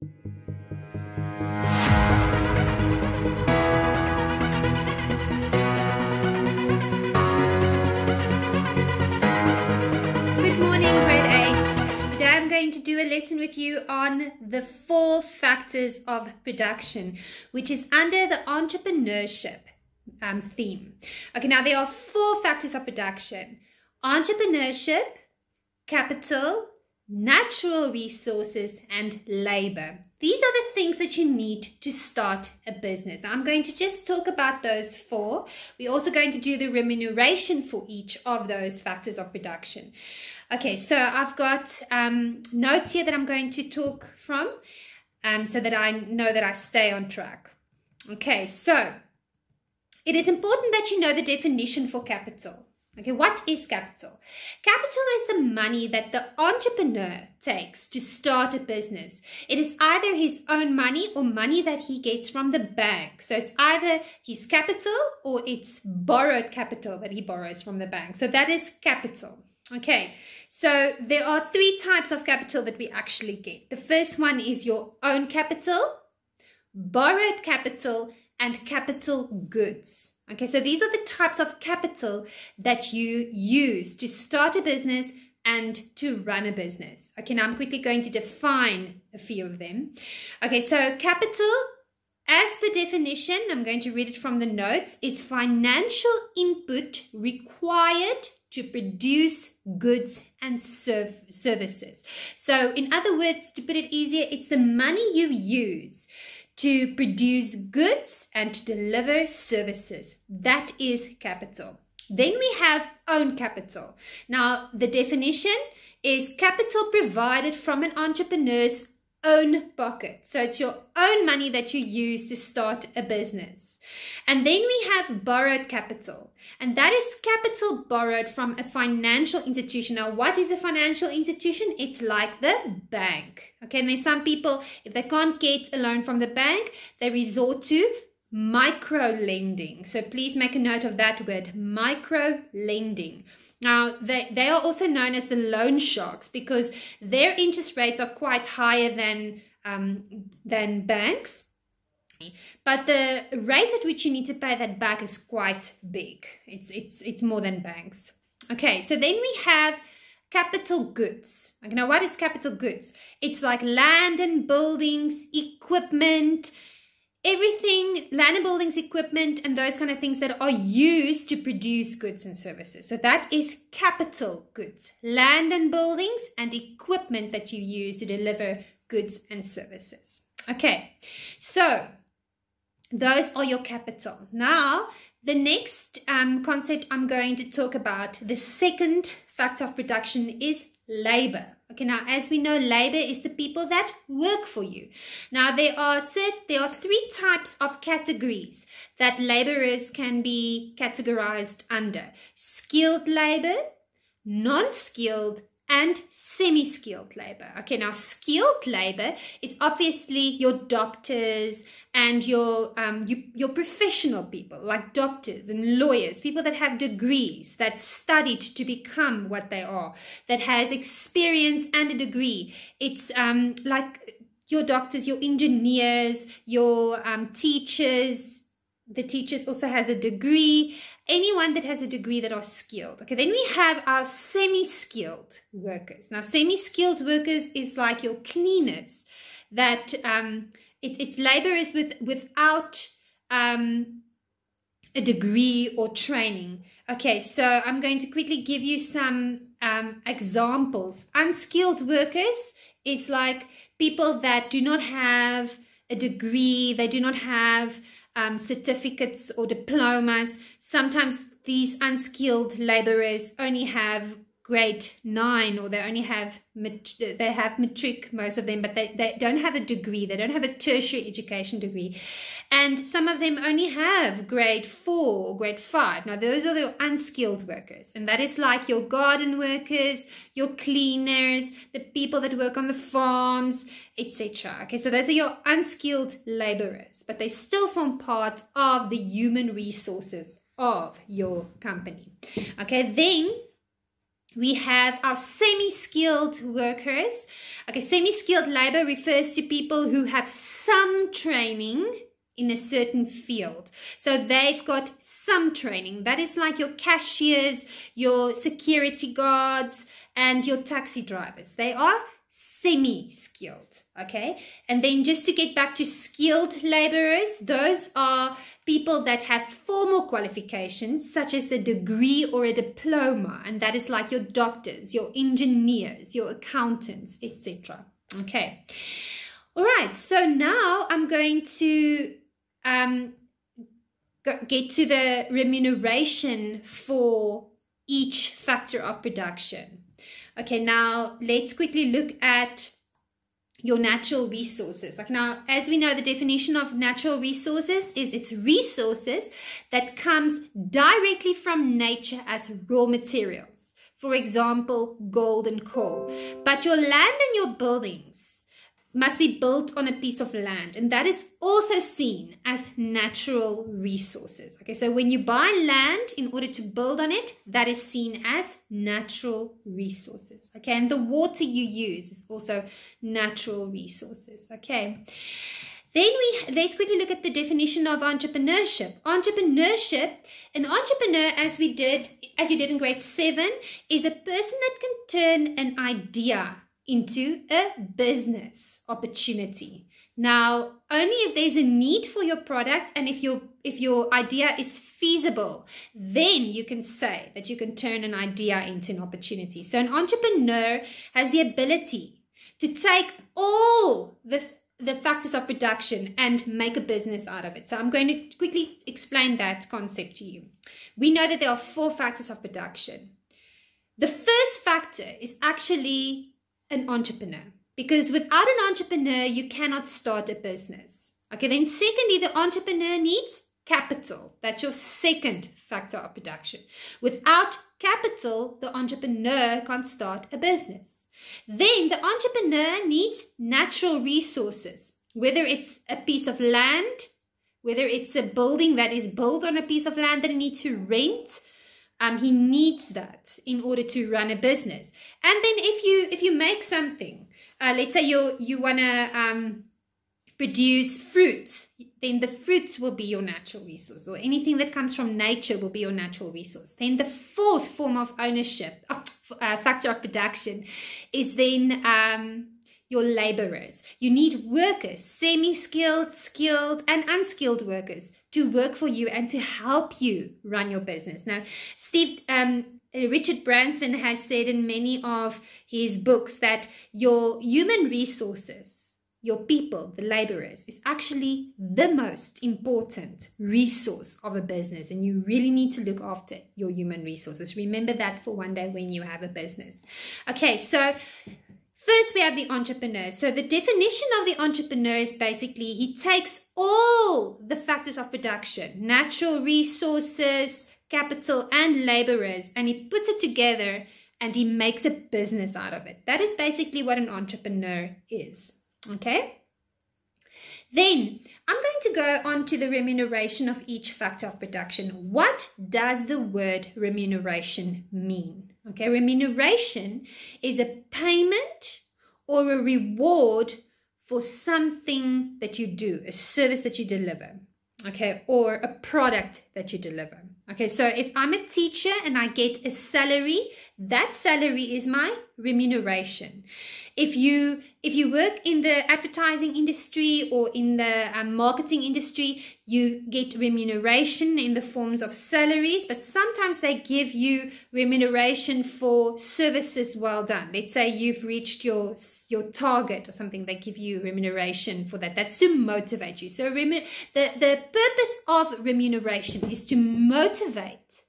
Good morning, grade 8s. Today I'm going to do a lesson with you on the four factors of production, which is under the entrepreneurship um, theme. Okay, now there are four factors of production entrepreneurship, capital, natural resources, and labor. These are the things that you need to start a business. I'm going to just talk about those four. We're also going to do the remuneration for each of those factors of production. Okay, so I've got um, notes here that I'm going to talk from um, so that I know that I stay on track. Okay, so it is important that you know the definition for capital. Okay, what is capital? Capital is the money that the entrepreneur takes to start a business. It is either his own money or money that he gets from the bank. So it's either his capital or it's borrowed capital that he borrows from the bank. So that is capital. Okay, so there are three types of capital that we actually get. The first one is your own capital, borrowed capital, and capital goods. Okay, so these are the types of capital that you use to start a business and to run a business. Okay, now I'm quickly going to define a few of them. Okay, so capital, as per definition, I'm going to read it from the notes, is financial input required to produce goods and serve services. So, in other words, to put it easier, it's the money you use to produce goods and to deliver services. That is capital. Then we have own capital. Now, the definition is capital provided from an entrepreneur's own pocket. So it's your own money that you use to start a business. And then we have borrowed capital. And that is capital borrowed from a financial institution. Now, what is a financial institution? It's like the bank. Okay, and there's some people, if they can't get a loan from the bank, they resort to micro lending. So please make a note of that word, micro lending. Now, they, they are also known as the loan sharks because their interest rates are quite higher than, um, than banks. But the rate at which you need to pay that back is quite big. It's, it's, it's more than banks. Okay, so then we have capital goods. Okay, now what is capital goods? It's like land and buildings, equipment, everything, land and buildings, equipment, and those kind of things that are used to produce goods and services. So that is capital goods, land and buildings, and equipment that you use to deliver goods and services. Okay, so those are your capital. Now, the next um, concept I'm going to talk about, the second factor of production is labor. Okay, now as we know, labor is the people that work for you. Now there are set, there are three types of categories that laborers can be categorized under: skilled labor, non-skilled, and semi-skilled labor. Okay, now skilled labor is obviously your doctors and your um, you, your professional people like doctors and lawyers, people that have degrees, that studied to become what they are, that has experience and a degree. It's um, like your doctors, your engineers, your um, teachers. The teachers also has a degree anyone that has a degree that are skilled. Okay, then we have our semi-skilled workers. Now, semi-skilled workers is like your cleaners that um, it, it's laborers with without um, a degree or training. Okay, so I'm going to quickly give you some um, examples. Unskilled workers is like people that do not have a degree, they do not have um, certificates or diplomas. Sometimes these unskilled laborers only have grade nine or they only have they have matric most of them but they, they don't have a degree they don't have a tertiary education degree. And some of them only have grade four or grade five. Now those are the unskilled workers and that is like your garden workers your cleaners the people that work on the farms etc okay so those are your unskilled laborers but they still form part of the human resources of your company. Okay then we have our semi-skilled workers. Okay, semi-skilled labor refers to people who have some training in a certain field. So they've got some training. That is like your cashiers, your security guards, and your taxi drivers. They are semi-skilled, okay? And then just to get back to skilled laborers, those are people that have formal qualifications such as a degree or a diploma, and that is like your doctors, your engineers, your accountants, etc. Okay. All right, so now I'm going to um, get to the remuneration for each factor of production. Okay, now let's quickly look at your natural resources. Like now, as we know, the definition of natural resources is it's resources that comes directly from nature as raw materials. For example, gold and coal. But your land and your buildings must be built on a piece of land and that is also seen as natural resources. Okay so when you buy land in order to build on it that is seen as natural resources. Okay and the water you use is also natural resources. Okay then we let's quickly look at the definition of entrepreneurship. Entrepreneurship, an entrepreneur, as we did, as you did in grade seven, is a person that can turn an idea into a business opportunity. Now, only if there's a need for your product and if your if your idea is feasible, then you can say that you can turn an idea into an opportunity. So an entrepreneur has the ability to take all the the factors of production and make a business out of it. So I'm going to quickly explain that concept to you. We know that there are four factors of production. The first factor is actually an entrepreneur because without an entrepreneur, you cannot start a business. Okay, then secondly, the entrepreneur needs capital. That's your second factor of production. Without capital, the entrepreneur can't start a business. Then the entrepreneur needs natural resources, whether it's a piece of land, whether it's a building that is built on a piece of land that you need to rent, um, he needs that in order to run a business. And then if you if you make something, uh, let's say you you wanna um, produce fruits, then the fruits will be your natural resource, or anything that comes from nature will be your natural resource. Then the fourth form of ownership, uh, uh factor of production, is then um, your laborers. You need workers, semi skilled, skilled, and unskilled workers to work for you and to help you run your business. Now, Steve, um, Richard Branson has said in many of his books that your human resources, your people, the laborers, is actually the most important resource of a business. And you really need to look after your human resources. Remember that for one day when you have a business. Okay, so First, we have the entrepreneur. So, the definition of the entrepreneur is basically he takes all the factors of production, natural resources, capital, and laborers, and he puts it together and he makes a business out of it. That is basically what an entrepreneur is. Okay? Then I'm going to go on to the remuneration of each factor of production. What does the word remuneration mean? Okay, remuneration is a payment or a reward for something that you do, a service that you deliver, okay, or a product that you deliver. Okay, so if I'm a teacher and I get a salary, that salary is my remuneration if you if you work in the advertising industry or in the um, marketing industry you get remuneration in the forms of salaries but sometimes they give you remuneration for services well done. Let's say you've reached your your target or something they give you remuneration for that. That's to motivate you. So the the purpose of remuneration is to motivate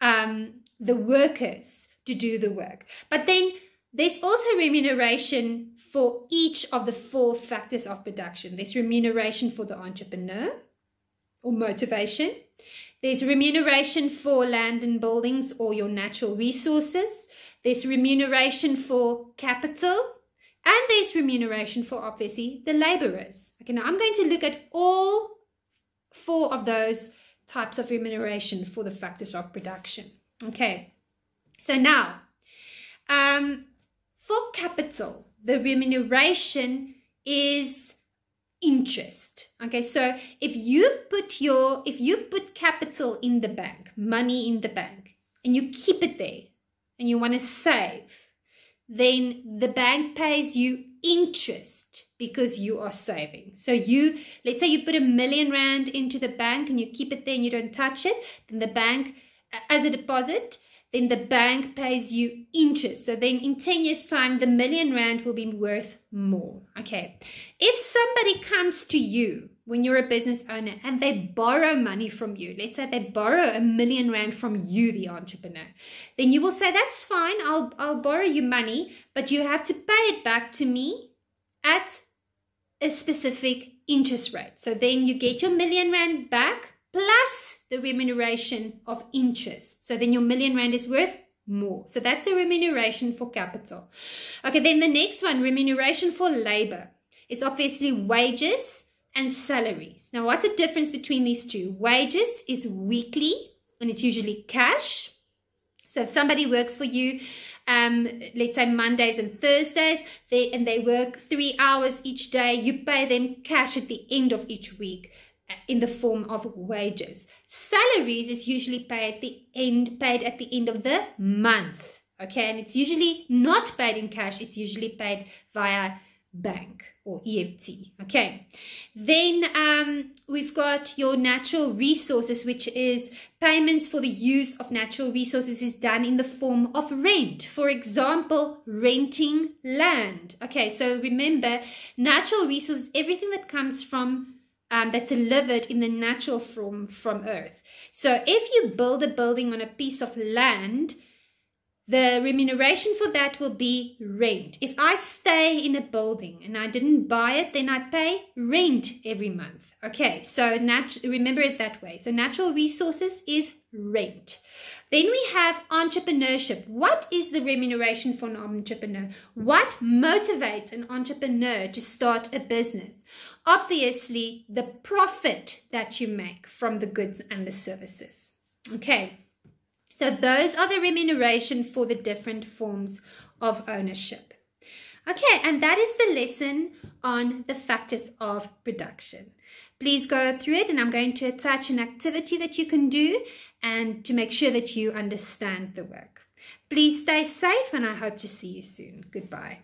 um, the workers to do the work. But then there's also remuneration for each of the four factors of production. There's remuneration for the entrepreneur or motivation. There's remuneration for land and buildings or your natural resources. There's remuneration for capital. And there's remuneration for obviously the laborers. Okay, now I'm going to look at all four of those types of remuneration for the factors of production. Okay, so now Um, for capital, the remuneration is interest. Okay, so if you put your if you put capital in the bank, money in the bank, and you keep it there and you want to save, then the bank pays you interest because you are saving. So you, let's say you put a million rand into the bank and you keep it there and you don't touch it, then the bank, as a deposit, then the bank pays you interest. So then in 10 years time, the million rand will be worth more. Okay. If somebody comes to you when you're a business owner and they borrow money from you, let's say they borrow a million rand from you, the entrepreneur, then you will say, that's fine. I'll, I'll borrow you money, but you have to pay it back to me at a specific interest rate. So then you get your million rand back plus the remuneration of interest. So then your million rand is worth more. So that's the remuneration for capital. Okay, then the next one, remuneration for labor, is obviously wages and salaries. Now, what's the difference between these two? Wages is weekly and it's usually cash. So if somebody works for you, um, let's say Mondays and Thursdays, they, and they work three hours each day, you pay them cash at the end of each week in the form of wages. Salaries is usually paid at the end, paid at the end of the month. Okay, and it's usually not paid in cash, it's usually paid via bank or EFT. Okay, then um, we've got your natural resources, which is payments for the use of natural resources is done in the form of rent. For example, renting land. Okay, so remember, natural resources, everything that comes from um, that's delivered in the natural form from earth. So if you build a building on a piece of land, the remuneration for that will be rent. If I stay in a building and I didn't buy it, then I pay rent every month. Okay, so remember it that way. So natural resources is rent. Then we have entrepreneurship. What is the remuneration for an entrepreneur? What motivates an entrepreneur to start a business? Obviously, the profit that you make from the goods and the services. Okay, so those are the remuneration for the different forms of ownership. Okay, and that is the lesson on the factors of production. Please go through it and I'm going to attach an activity that you can do and to make sure that you understand the work. Please stay safe and I hope to see you soon. Goodbye.